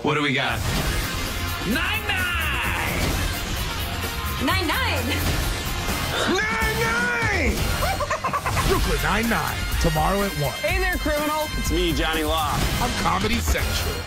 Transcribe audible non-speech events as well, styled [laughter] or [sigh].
What do we got? Nine nine. Nine nine. Nine nine. [laughs] Brooklyn Nine Nine tomorrow at one Hey there, criminal. It's me, Johnny Law. on Comedy Central.